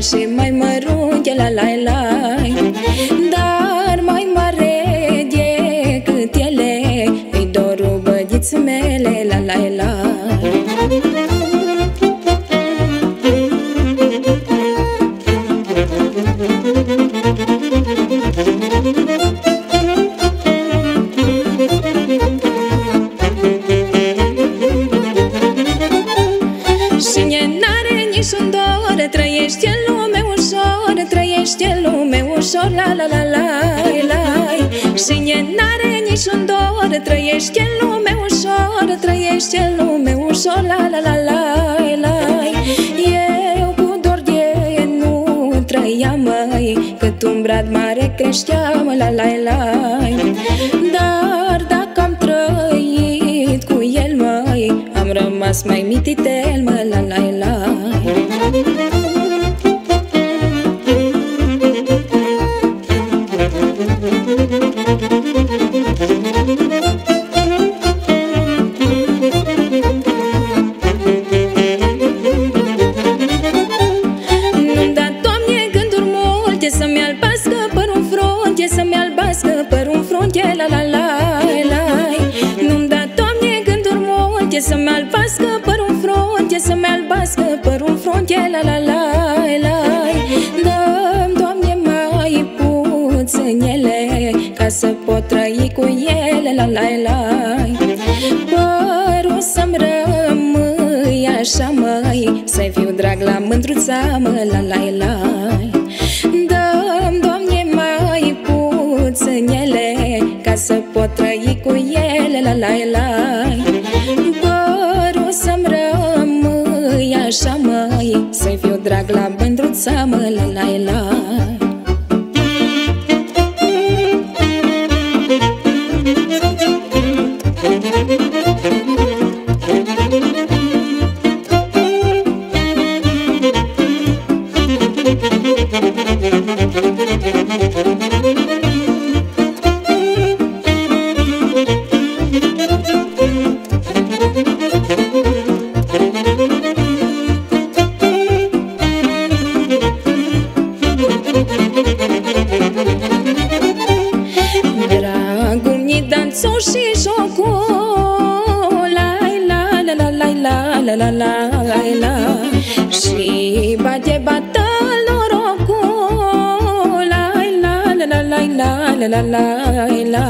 Și mai mărunche la la la. Dar mai mare decât ele Îi dorul bădiți mele la la la Trăiește în lume ușor La la la la la. Eu cu dor de nu trăiam măi Cât un brad mare creșteam La la la. Dar dacă am trăit cu el măi Am rămas mai mititel mă la la cu ele La la la. Părul să-mi rămâi așa, măi Să fiu drag la mândruța, mă, la la la. Dă-mi, Doamne, mai puținele Ca să pot trăi cu ele, la la la. Părul să-mi rămâi așa, măi Să fiu drag la mândruța, mă, la la la bată norocul. La la la la la la la la la la.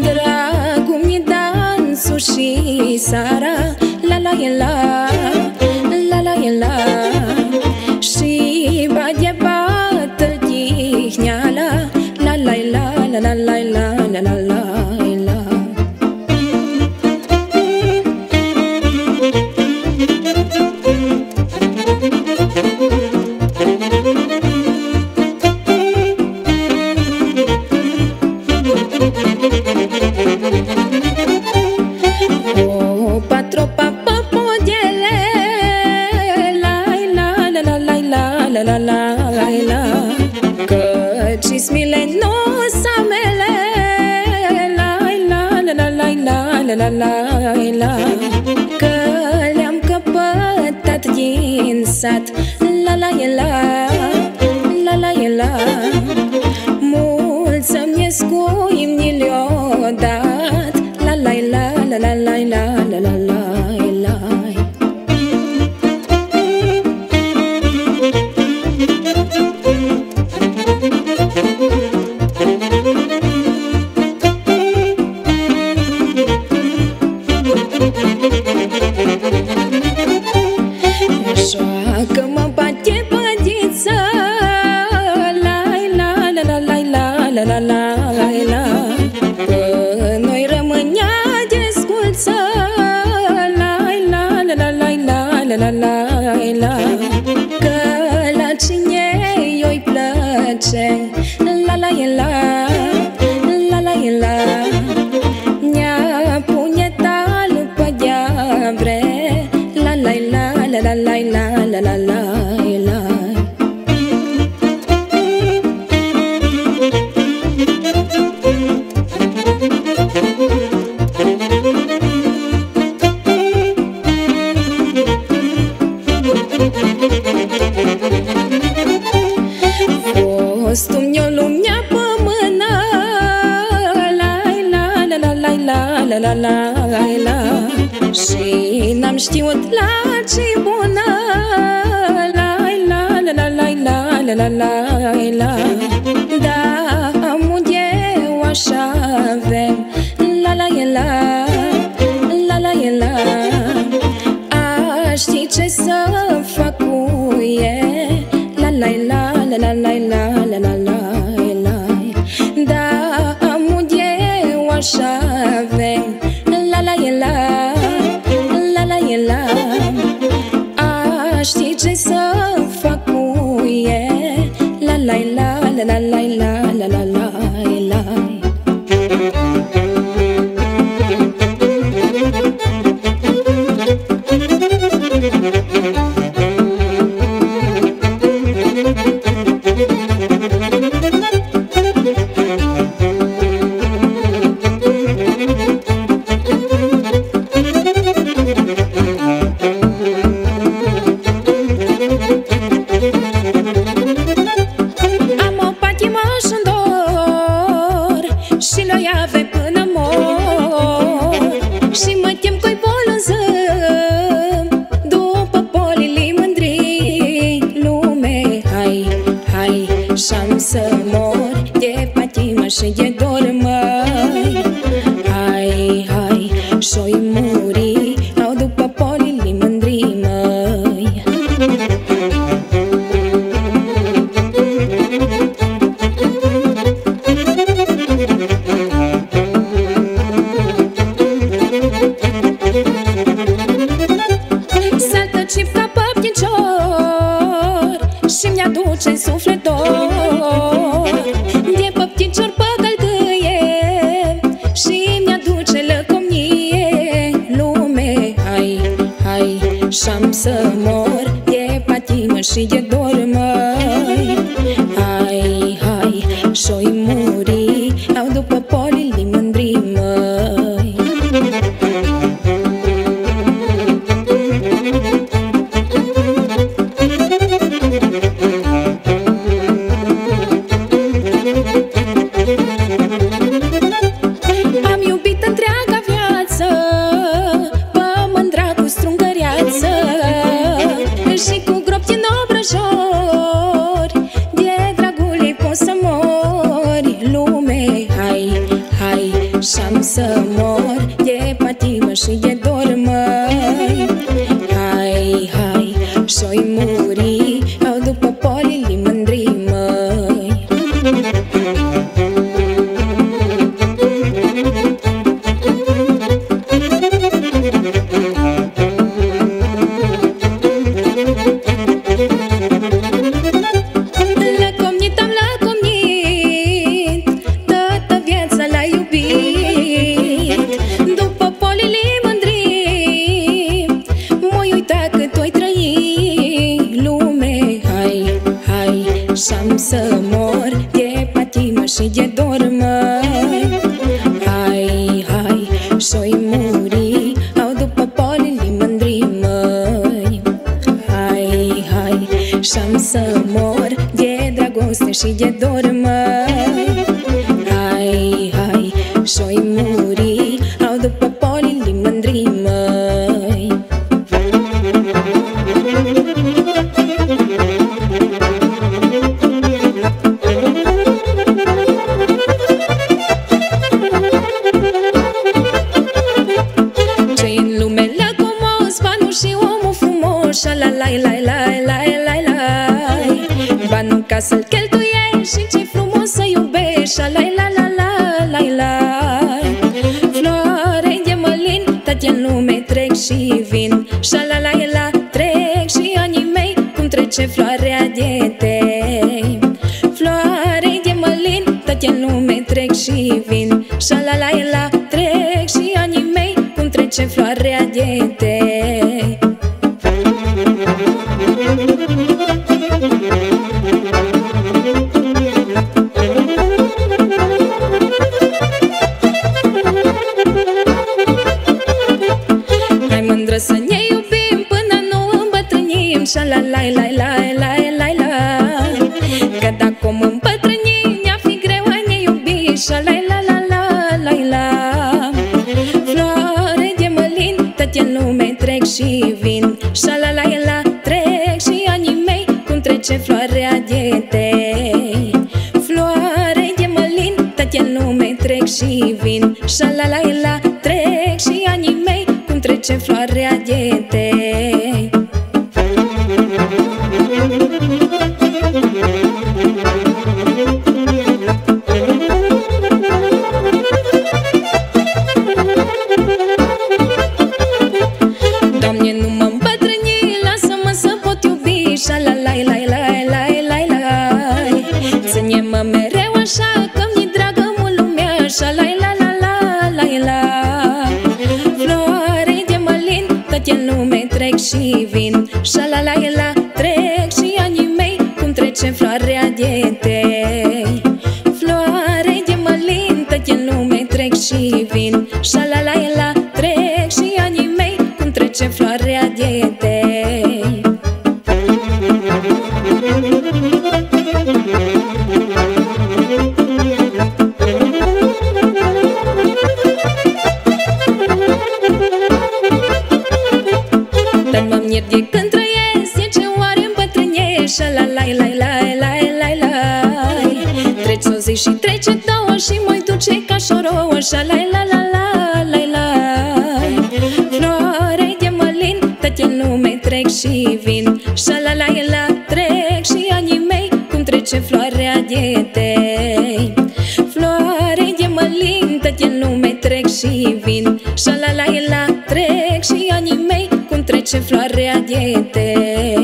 Dragul mi danțul și sara. La la la la love la la la la Love them. am să mor. E patimă și e dormă. Hai, hai, și-oi muri Au după polili mândri, măi. Hai, hai, și-am să mor. E dragoste și e floarea dietei Floare de mălin, toate în lume trec și vin. Șalalaila, trec și anii mei Cum trece floarea dietei. și mă duce ca șoroșa La la la la la la. Floare de mălin, toate lume trec și vin. Șa la la la trec și anii mei Cum trece floarea de tei. Floare de mălin, toate lume trec și vin. Șa la la la trec și anii mei Cum trece floarea de tei.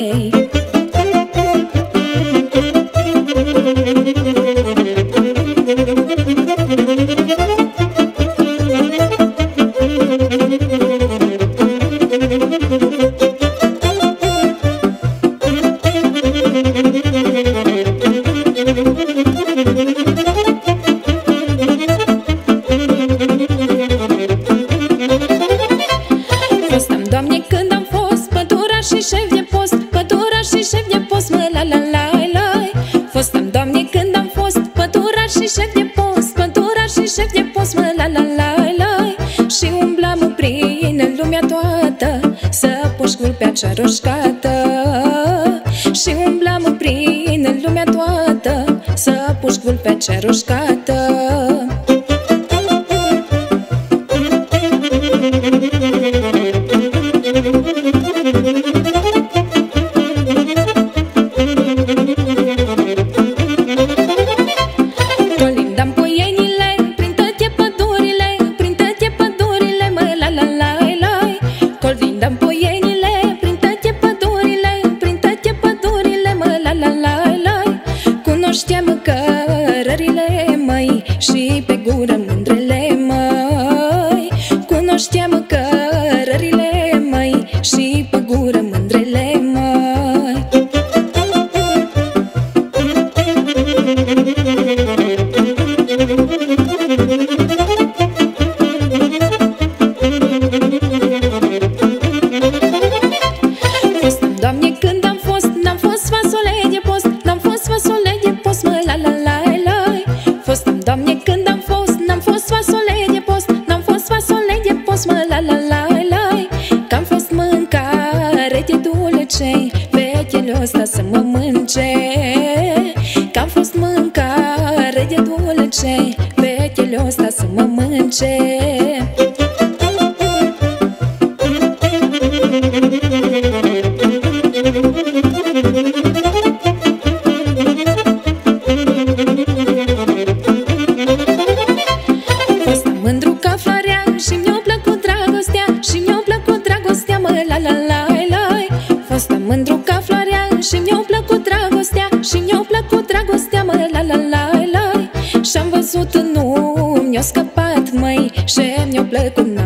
pe acea roșcată Și umblam prin lumea toată Să pușc vulpea cerușcată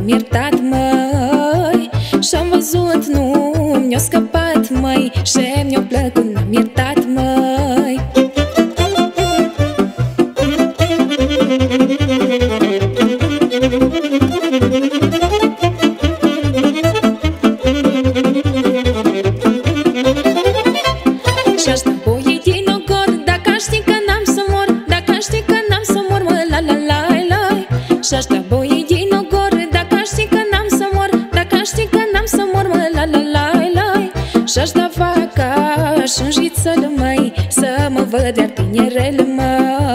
Am iertat, măi Și-am văzut, nu Mi-a scăpat, măi Și mi-a plăcut, n-am iertat. Și-aș da vaca și-n jiță mai Să mă văd iar tinerele mai